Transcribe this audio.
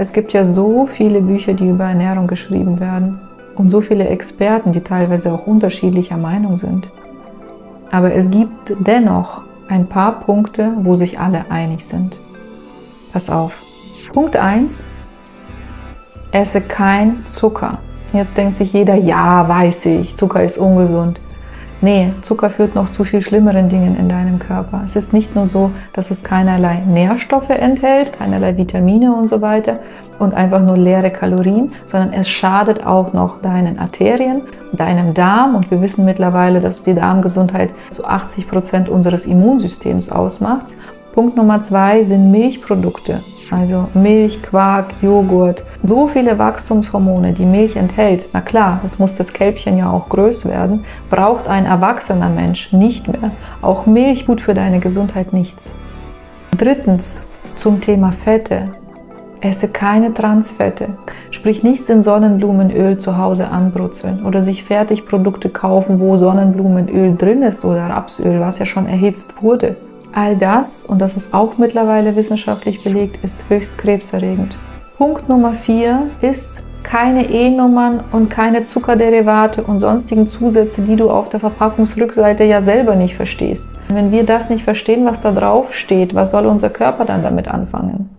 Es gibt ja so viele Bücher, die über Ernährung geschrieben werden und so viele Experten, die teilweise auch unterschiedlicher Meinung sind. Aber es gibt dennoch ein paar Punkte, wo sich alle einig sind. Pass auf. Punkt 1. Esse kein Zucker. Jetzt denkt sich jeder, ja, weiß ich, Zucker ist ungesund. Nee, Zucker führt noch zu viel schlimmeren Dingen in deinem Körper. Es ist nicht nur so, dass es keinerlei Nährstoffe enthält, keinerlei Vitamine und so weiter und einfach nur leere Kalorien, sondern es schadet auch noch deinen Arterien, deinem Darm und wir wissen mittlerweile, dass die Darmgesundheit zu 80 Prozent unseres Immunsystems ausmacht. Punkt Nummer zwei sind Milchprodukte. Also Milch, Quark, Joghurt, so viele Wachstumshormone, die Milch enthält. Na klar, es muss das Kälbchen ja auch groß werden, braucht ein erwachsener Mensch nicht mehr. Auch Milch gut für deine Gesundheit nichts. Drittens zum Thema Fette. Esse keine Transfette. Sprich nichts in Sonnenblumenöl zu Hause anbrutzeln oder sich Fertigprodukte kaufen, wo Sonnenblumenöl drin ist oder Rapsöl, was ja schon erhitzt wurde. All das, und das ist auch mittlerweile wissenschaftlich belegt, ist höchst krebserregend. Punkt Nummer vier ist keine E-Nummern und keine Zuckerderivate und sonstigen Zusätze, die du auf der Verpackungsrückseite ja selber nicht verstehst. Wenn wir das nicht verstehen, was da drauf steht, was soll unser Körper dann damit anfangen?